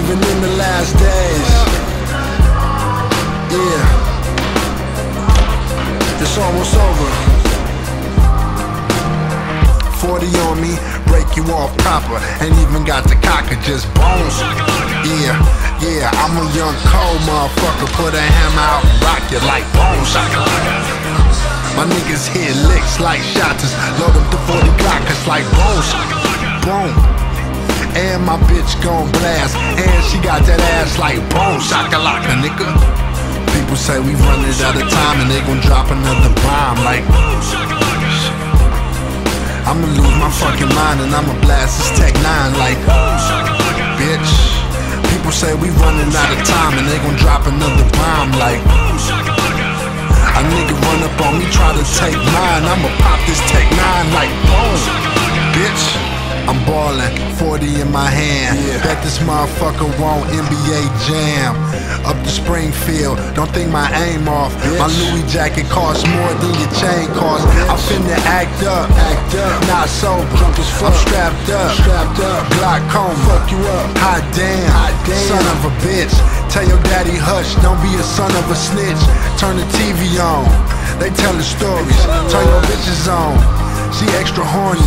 living in the last days. Yeah. It's almost over. 40 on me, break you off proper. and even got the cocker, just bones. Yeah, yeah, I'm a young cold motherfucker. Put a hammer out and rock you like bones. My niggas hit licks like shotters. Load up the 40 blockers like bones. Boom. And my bitch gon' blast. And she got that ass like boom. Shakalaka, nigga. People say we running out of time and they gon' drop another bomb like. I'ma lose my fucking mind and I'ma blast this Tech 9 like. Bitch. People say we running out of time and they gon' drop another bomb like. A nigga run up on me, try to take mine. I'ma pop this Tech 9 like boom. Bitch. I'm ballin', 40 in my hand. Bet this motherfucker won't NBA jam. Up to Springfield, don't think my aim off. My Louis jacket costs more than your chain costs. I'm finna act up, act up, not sober. I'm strapped up, strapped up, glaucoma. Fuck you up, hot damn, hot damn. Son of a bitch. Tell your daddy hush, don't be a son of a snitch. Turn the TV on, they tellin' stories. Turn your bitches on. She extra horny.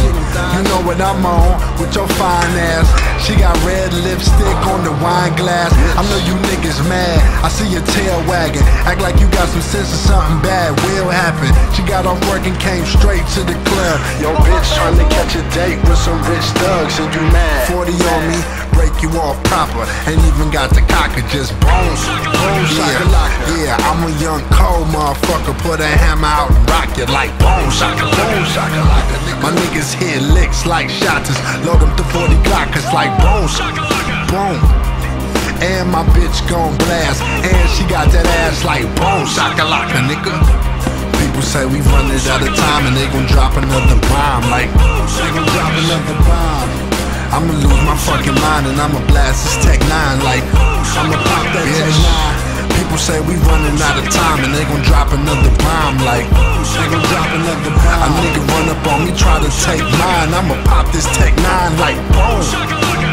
You know what I'm on with your fine ass. She got red lipstick on the wine glass. I know you niggas mad. I see your tail wagging. Act like you got some sense or something bad will happen. She got off work and came straight to the club. Yo, bitch trying to catch a date with some rich thugs and you mad. 40 on me, break you off proper. Ain't even got the cocker, just bones. Bones, yeah, yeah, I'm a young cold motherfucker. Put a hammer out and rock you like. Shaka, bones, shaka. My niggas hit licks like shotters. Load them to 40 Glockers like bones. Boom. And my bitch gon' blast. And she got that ass like boom. Shakalaka, nigga. People say we running out of time and they gon' drop another bomb. Like, they gon' drop another bomb. I'ma lose my fucking mind and I'ma blast this Tech 9 like I'ma pop that Tech 9 People say we running out of time and they gon' drop another bomb like They gon' drop another bomb. A nigga run up on me, try to take mine. I'ma pop this Tech 9 like boom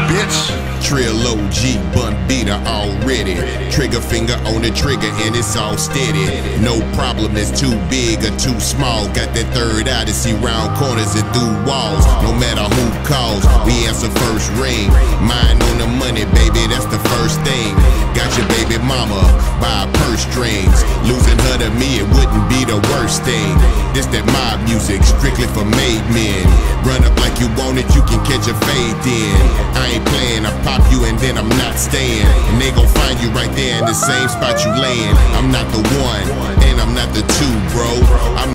Bitch Trill OG, bun beater already. Trigger finger on the trigger and it's all steady. No problem, it's too big or too small. Got that third eye to see round corners and through walls. No matter who calls, we answer first ring. Mine on the money, baby, that's the first thing. Got your baby mama by purse strings. Losing her to me, it wouldn't be the worst thing. This that mob music, strictly for made men. Run up like you want it, you can catch a fade then. I ain't playing, I pop you and then I'm not staying. And they gon' find you right there in the same spot you layin'. I'm not the one, and I'm not the two, bro. I'm